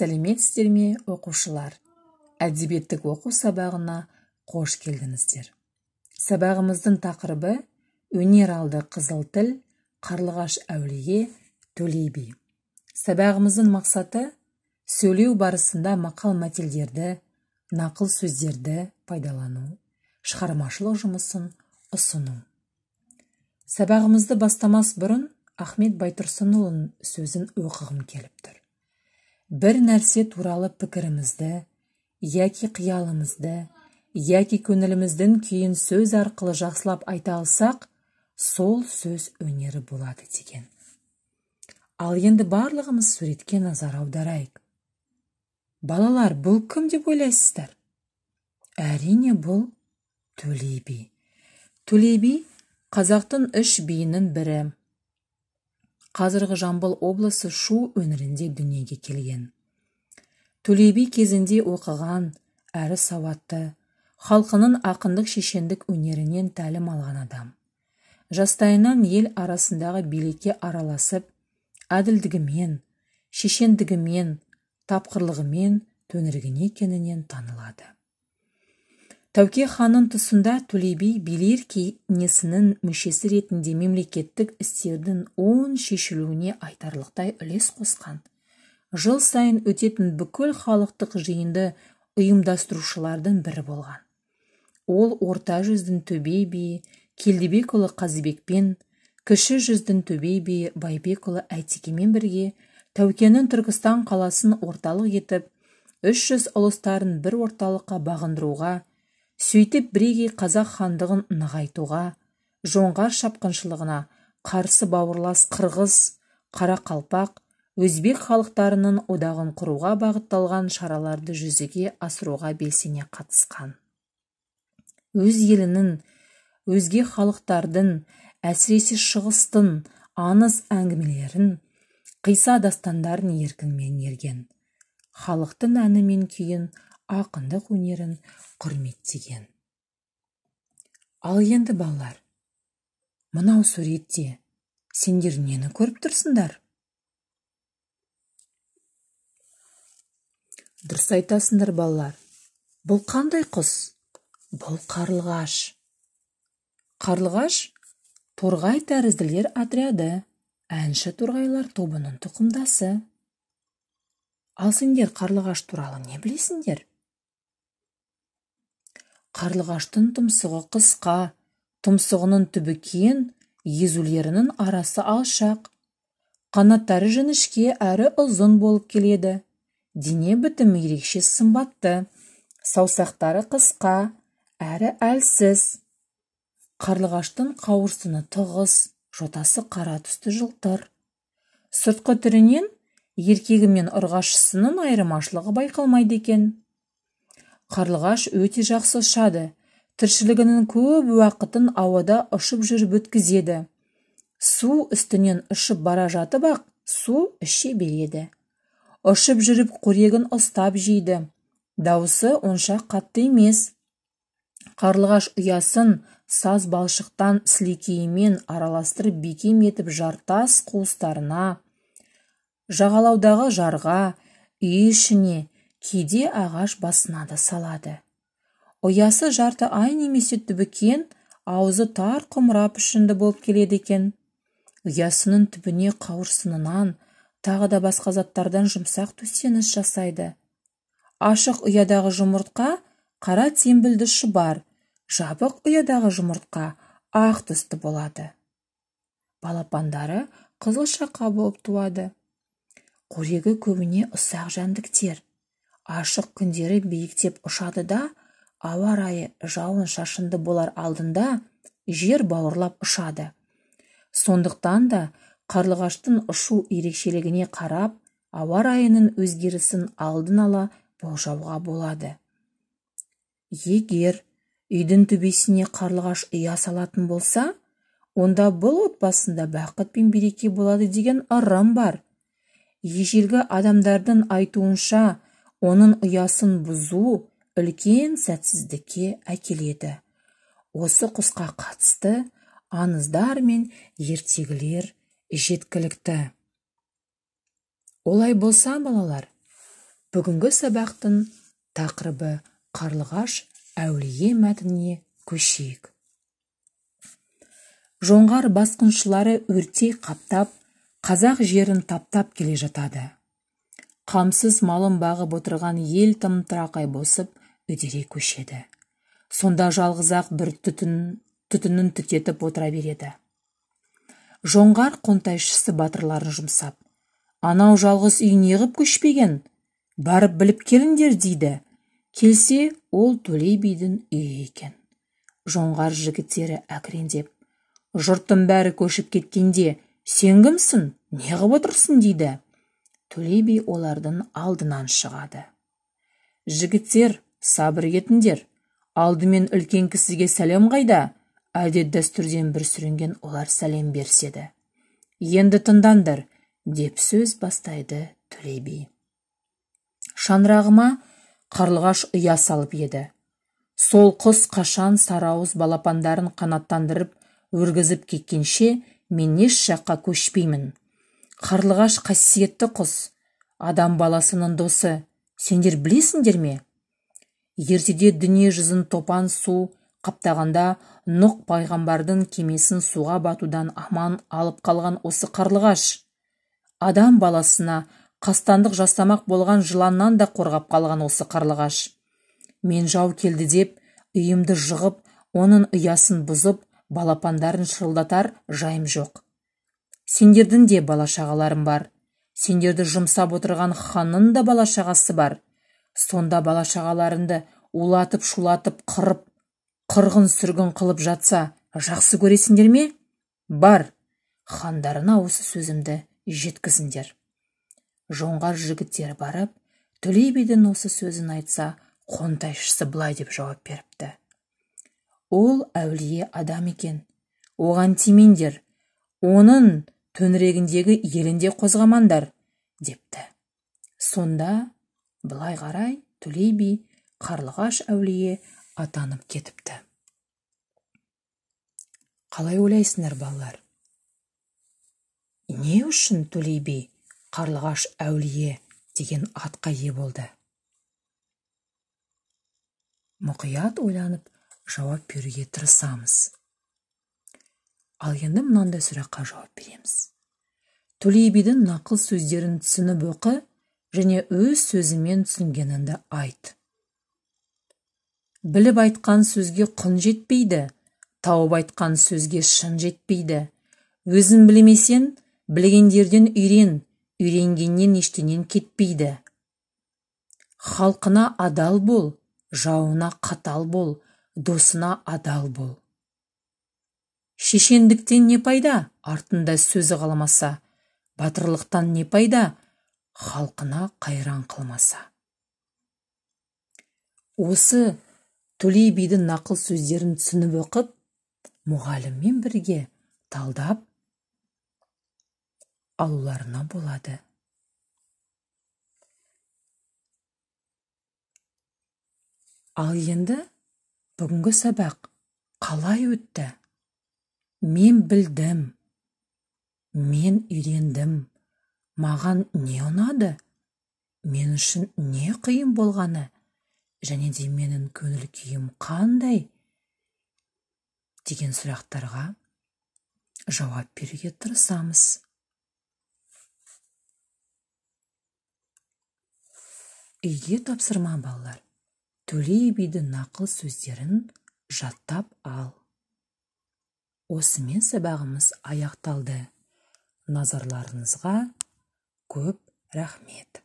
сәлеметсіздер ме оқушылар әдебиеттік оқу сабағына қош келдіңіздер. Сабағымыздың тақырыбы өнер алды қызыл тіл қарлығаш әулие төле би сабағымыздың мақсаты сөйлеу барысында мақал мәтелдерді нақыл сөздерді пайдалану шығармашылық жұмысын ұсыну. Сабағымызды бастамас бұрын ахмет байтұрсынұлының сөзін оқығым келіп тұр бір нәрсе туралы пікірімізді яки қиялымызды яки көңіліміздің күйін сөз арқылы жақсылап айта алсақ сол сөз өнері болады деген. Ал енді барлығымыз суретке назар аударайық. Балалар бұл кім деп ойлайсыздар? Әрине бұл төле би төле би қазақтың үш биінің бірі. Қазіргі жамбыл облысы шу өңірінде дүниеге келген. Төле би кезінде оқыған әрі сауатты халқының ақындық шешендік өнерінен тәлім алған адам. Жастайынан ел арасындағы билікке араласып әділдігімен шешендігімен тапқырлығымен төңірегіне екенінен танылады. Тәуке ханның тұсында төле би билер кеңесінің мүшесі ретінде мемлекеттік істердің оң шешілуіне айтарлықтай үлес қосқан. Жыл сайын өтетін бүкіл халықтық жиынды ұйымдастырушылардың бірі болған. Ол орта жүздің төбе биі келдебекұлы қазыбекпен кіші жүздің төбе биі байбекұлы әйтекемен бірге тәукенің түркістан қаласын орталық етіп 300 ұлыстарын бір орталыққа бағындыруға сөйтіп бірегей қазақ хандығын нығайтуға жоңғар шапқыншылығына қарсы бауырлас қырғыз қарақалпақ өзбек халықтарының одағын құруға бағытталған шараларды жүзеге асыруға белсене қатысқан. Өз елінің өзге халықтардың әсіресе шығыстың аңыз әңгімелерін қиса дастандарын еркін меңгерген халықтың әні мен күйін ақындық өнерін құрметтеген ал енді балалар мынау суретте сендер нені көріп тұрсыңдар? Дұрыс айтасыңдар балалар бұл қандай құс? Бұл қарлығаш. Қарлығаш торғай тәрізділер отряды әнші торғайлар тобының тұқымдасы. Ал сендер қарлығаш туралы не білесіңдер? Қарлығаштың тұмсығы қысқа тұмсығының түбі кең езулерінің арасы алшақ. Қанаттары жіңішке әрі ұзын болып келеді. Дене бітімі ерекше сымбатты. Саусақтары қысқа әрі әлсіз. Қарлығаштың қауырсыны тығыз жотасы қара түсті жылтыр. Сыртқы түрінен еркегі мен ұрғашысының айырмашылығы байқалмайды екен. Қарлығаш өте жақсы ұшады. Тіршілігінің көп уақытын ауада ұшып жүріп өткізеді. Су үстінен ұшып бара жатып ақ су іше береді. Ұшып жүріп қорегін ұстап жейді. Дауысы онша қатты емес. Қарлығаш ұясын саз балшықтан сілекейімен араластырып бекем етіп жартас қуыстарына жағалаудағы жарға үй ішіне кейде ағаш басына да салады. Ұясы жарты ай немесе түбікен аузы тар құмыра пішінді болып келеді екен. Ұясының түбіне қауырсынынан тағы да басқа заттардан жұмсақ төсеніш жасайды. Ашық ұядағы жұмыртқа қара теңбілді шұбар жабық ұядағы жұмыртқа ақ түсті болады. Балапандары қызыл шақа болып туады. Қорегі көбіне ұсақ жәндіктер. Ашық күндері биіктеп ұшады да ауа райы жауын шашынды болар алдында жер бауырлап ұшады. Сондықтан да қарлығаштың ұшу ерекшелігіне қарап ауа райының өзгерісін алдын ала болжауға болады. Егер үйдің төбесіне қарлығаш ұя салатын болса онда бұл отбасында бақыт пен береке болады деген ырым бар. Ежелгі адамдардың айтуынша оның ұясын бұзу үлкен сәтсіздікке әкеледі. Осы құсқа қатысты аңыздар мен ертегілер жеткілікті. Олай болса балалар бүгінгі сабақтың тақырыбы қарлығаш әулие мәтініне көшейік. Жоңғар басқыншылары өртей қаптап қазақ жерін таптап келе жатады. Қамсыз малын бағып отырған ел тым тырақай босып үдере көшеді. Сонда жалғыз ақ бір түтін түтінін түтетіп отыра береді. Жоңғар қонтайшысы батырларын жұмсап анау жалғыз үй неғып көшпеген? Барып біліп келіңдер дейді. Келсе ол төле бидің үйі екен. Жоңғар жігіттері әкіреңдеп жұрттың бәрі көшіп кеткенде сен кімсің? Неғып отырсың? дейді. Төле би олардың алдынан шығады. Жігіттер сабыр етіңдер. Алдымен үлкен кісіге сәлем қайда? Әдет дәстүрден бір сүрінген олар сәлем берседі енді тыңдаңдар деп сөз бастайды төле би. Шаңырағыма қарлығаш ұя салып еді. Сол құс қашан сарауыз балапандарын қанаттандырып өргізіп кеткенше мен еш жаққа көшпеймін. Қарлығаш қасиетті құс. Адам баласының досы. Сендер білесіңдер ме? Ертеде дүние жүзін топан су қаптағанда нұқ пайғамбардың кемесін суға батудан аман алып қалған осы қарлығаш. Адам баласына қастандық жасамақ болған жыланнан да қорғап қалған осы қарлығаш. Мен жау келді деп үйімді жығып оның ұясын бұзып балапандарын шырылдатар жайым жоқ. Сендердің де бала шағаларың бар. Сендерді жұмсап отырған ханның да бала шағасы бар. Сонда бала шағаларыңды улатып шулатып қырып қырғын сүргін қылып жатса жақсы көресіңдер ме? Бар. Хандарына осы сөзімді жеткізіңдер. Жоңғар жігіттері барып төле бидің осы сөзін айтса қонтайшысы былай деп жауап беріпті. Ол әулие адам екен. Оған тимеңдер. Оның төңірегіндегі елінде қозғамаңдар депті. Сонда былай қарай төле би қарлығаш әулие атанып кетіпті. Қалай ойлайсыңдар балалар? Не үшін төле би қарлығаш әулие деген атқа ие болды? Мұқият ойланып жауап беруге тырысамыз. Ал енді мынандай сұраққа жауап береміз. Төле бидің нақыл сөздерін түсініп оқы және өз сөзімен түсінгеніңді айт. Біліп айтқан сөзге құн жетпейді тауып айтқан сөзге шын жетпейді. Өзін білмесең білгендерден үйрен үйренгеннен ештеңен кетпейді. Халқына адал бол жауына қатал бол досына адал бол. Шешендіктен не пайда артында сөзі қалмаса батырлықтан не пайда халқына қайран қылмаса. Осы төле бидің нақыл сөздерін түсініп оқып мұғаліммен бірге талдап алуларына болады. Ал енді бүгінгі сабақ қалай өтті? Мен білдім. Мен үйрендім. Маған не ұнады? Мен үшін не қиын болғаны? Және де менің көңіл күйім қандай? Деген сұрақтарға жауап беруге тырысамыз. Үйге тапсырма балалар. Төле бидің нақыл сөздерін жаттап ал. Осымен сабағымыз аяқталды. Назарларыңызға көп рахмет.